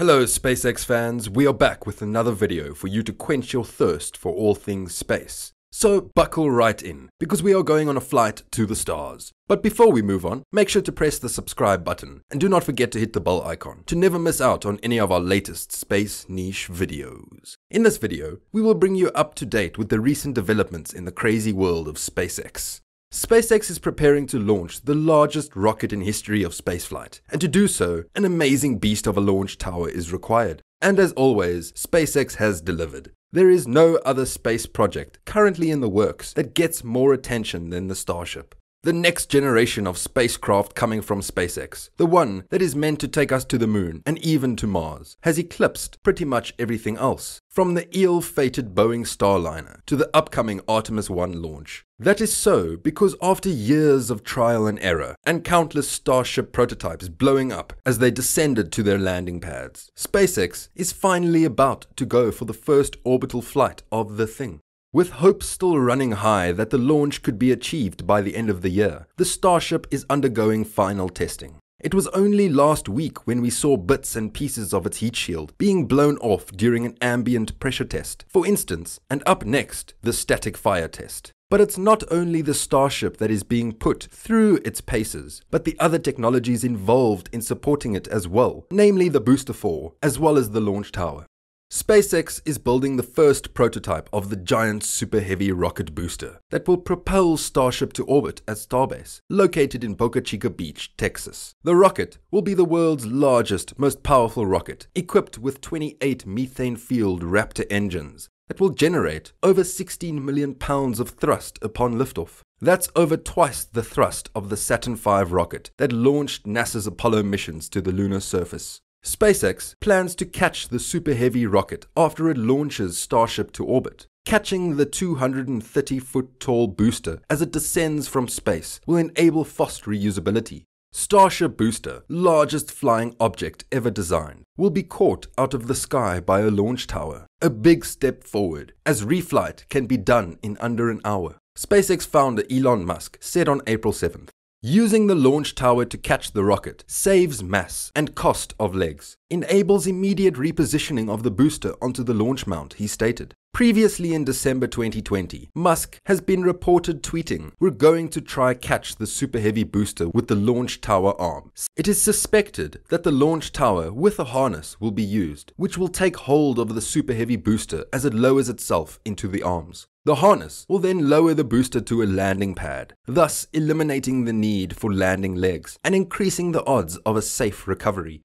Hello, SpaceX fans. We are back with another video for you to quench your thirst for all things space. So buckle right in, because we are going on a flight to the stars. But before we move on, make sure to press the subscribe button, and do not forget to hit the bell icon to never miss out on any of our latest space niche videos. In this video, we will bring you up to date with the recent developments in the crazy world of SpaceX. SpaceX is preparing to launch the largest rocket in history of spaceflight, and to do so, an amazing beast of a launch tower is required. And as always, SpaceX has delivered. There is no other space project currently in the works that gets more attention than the Starship. The next generation of spacecraft coming from SpaceX, the one that is meant to take us to the moon and even to Mars, has eclipsed pretty much everything else, from the ill fated Boeing Starliner to the upcoming Artemis 1 launch. That is so because after years of trial and error and countless Starship prototypes blowing up as they descended to their landing pads, SpaceX is finally about to go for the first orbital flight of the thing. With hopes still running high that the launch could be achieved by the end of the year, the Starship is undergoing final testing. It was only last week when we saw bits and pieces of its heat shield being blown off during an ambient pressure test, for instance, and up next, the static fire test. But it's not only the Starship that is being put through its paces, but the other technologies involved in supporting it as well, namely the Booster 4, as well as the launch tower. SpaceX is building the first prototype of the giant Super Heavy rocket booster that will propel Starship to orbit at Starbase, located in Boca Chica Beach, Texas. The rocket will be the world's largest, most powerful rocket, equipped with 28 methane fueled Raptor engines that will generate over 16 million pounds of thrust upon liftoff. That's over twice the thrust of the Saturn V rocket that launched NASA's Apollo missions to the lunar surface. SpaceX plans to catch the Super Heavy rocket after it launches Starship to orbit. Catching the 230 foot tall booster as it descends from space will enable fast reusability. Starship Booster, largest flying object ever designed, will be caught out of the sky by a launch tower. A big step forward, as reflight can be done in under an hour. SpaceX founder Elon Musk said on April 7th, Using the launch tower to catch the rocket saves mass and cost of legs, enables immediate repositioning of the booster onto the launch mount, he stated. Previously in December 2020, Musk has been reported tweeting, We're going to try catch the Super Heavy booster with the launch tower arm. It is suspected that the launch tower with a harness will be used, which will take hold of the Super Heavy booster as it lowers itself into the arms. The harness will then lower the booster to a landing pad, thus eliminating the need for landing legs and increasing the odds of a safe recovery.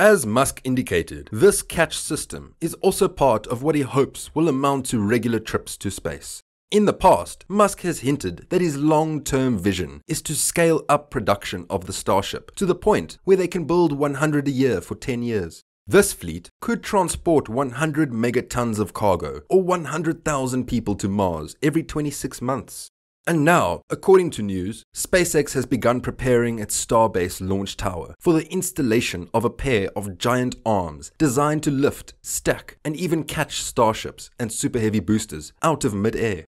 As Musk indicated, this catch system is also part of what he hopes will amount to regular trips to space. In the past, Musk has hinted that his long term vision is to scale up production of the Starship to the point where they can build 100 a year for 10 years. This fleet could transport 100 megatons of cargo or 100,000 people to Mars every 26 months. And now, according to news, SpaceX has begun preparing its Starbase launch tower for the installation of a pair of giant arms designed to lift, stack, and even catch starships and super heavy boosters out of midair.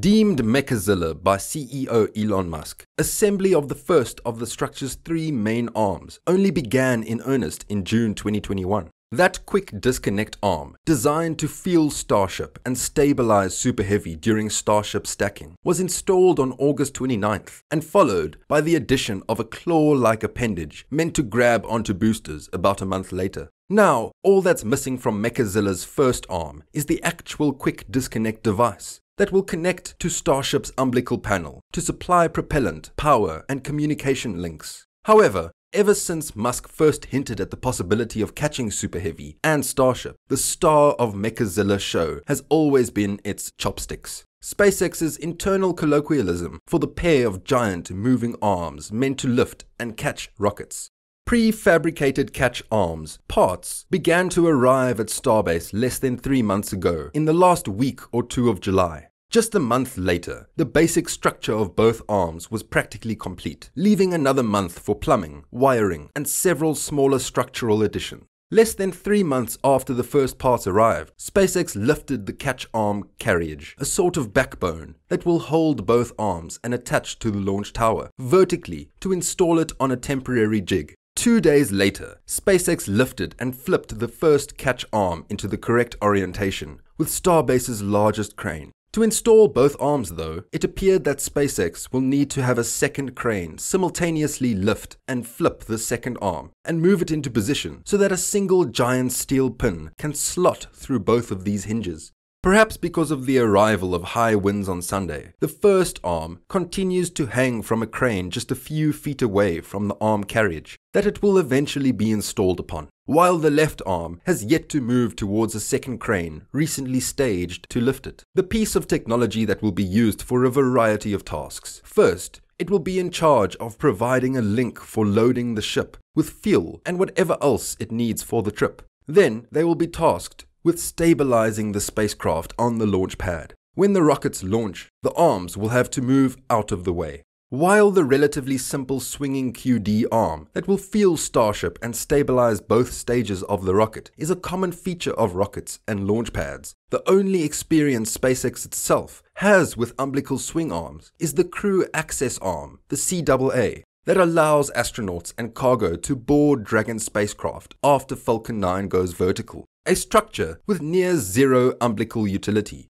Deemed Mechazilla by CEO Elon Musk, assembly of the first of the structure's three main arms only began in earnest in June 2021. That quick disconnect arm, designed to fuel Starship and stabilize Super Heavy during Starship stacking, was installed on August 29th and followed by the addition of a claw like appendage meant to grab onto boosters about a month later. Now, all that's missing from Mechazilla's first arm is the actual quick disconnect device that will connect to Starship's umbilical panel to supply propellant, power, and communication links. However, ever since Musk first hinted at the possibility of catching Super Heavy and Starship, the star of Mechazilla show has always been its chopsticks. SpaceX's internal colloquialism for the pair of giant moving arms meant to lift and catch rockets. Prefabricated catch arms parts began to arrive at Starbase less than three months ago, in the last week or two of July. Just a month later, the basic structure of both arms was practically complete, leaving another month for plumbing, wiring, and several smaller structural additions. Less than three months after the first parts arrived, SpaceX lifted the catch arm carriage, a sort of backbone that will hold both arms and attach to the launch tower, vertically to install it on a temporary jig. Two days later, SpaceX lifted and flipped the first catch arm into the correct orientation with Starbase's largest crane. To install both arms, though, it appeared that SpaceX will need to have a second crane simultaneously lift and flip the second arm and move it into position so that a single giant steel pin can slot through both of these hinges. Perhaps because of the arrival of high winds on Sunday, the first arm continues to hang from a crane just a few feet away from the arm carriage that it will eventually be installed upon, while the left arm has yet to move towards a second crane recently staged to lift it. The piece of technology that will be used for a variety of tasks. First, it will be in charge of providing a link for loading the ship with fuel and whatever else it needs for the trip. Then they will be tasked with stabilizing the spacecraft on the launch pad. When the rockets launch, the arms will have to move out of the way. While the relatively simple swinging QD arm that will feel Starship and stabilize both stages of the rocket is a common feature of rockets and launch pads, the only experience SpaceX itself has with umbilical swing arms is the Crew Access Arm, the CAA, that allows astronauts and cargo to board Dragon spacecraft after Falcon 9 goes vertical a structure with near zero umbilical utility.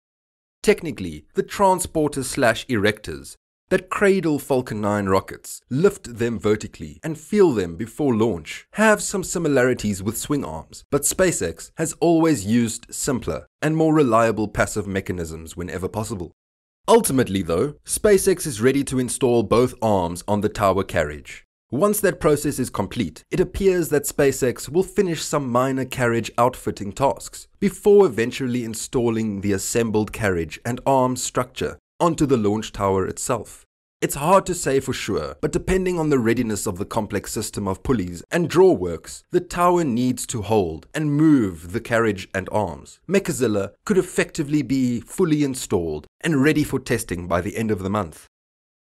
Technically, the transporters slash erectors that cradle Falcon 9 rockets, lift them vertically, and fuel them before launch have some similarities with swing arms, but SpaceX has always used simpler and more reliable passive mechanisms whenever possible. Ultimately, though, SpaceX is ready to install both arms on the tower carriage. Once that process is complete, it appears that SpaceX will finish some minor carriage outfitting tasks before eventually installing the assembled carriage and arms structure onto the launch tower itself. It's hard to say for sure, but depending on the readiness of the complex system of pulleys and drawworks, the tower needs to hold and move the carriage and arms. Mechazilla could effectively be fully installed and ready for testing by the end of the month.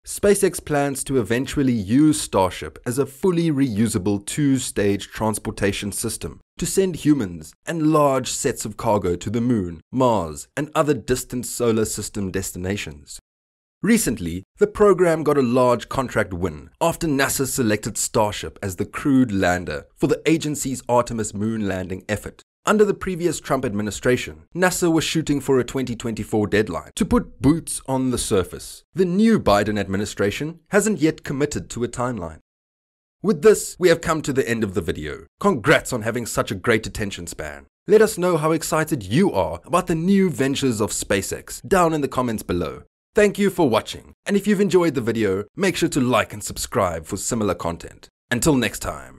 SpaceX plans to eventually use Starship as a fully reusable two stage transportation system to send humans and large sets of cargo to the Moon, Mars, and other distant solar system destinations. Recently, the program got a large contract win after NASA selected Starship as the crewed lander for the agency's Artemis moon landing effort. Under the previous Trump administration, NASA was shooting for a 2024 deadline to put boots on the surface. The new Biden administration hasn't yet committed to a timeline. With this, we have come to the end of the video. Congrats on having such a great attention span. Let us know how excited you are about the new ventures of SpaceX down in the comments below. Thank you for watching, and if you've enjoyed the video, make sure to like and subscribe for similar content. Until next time.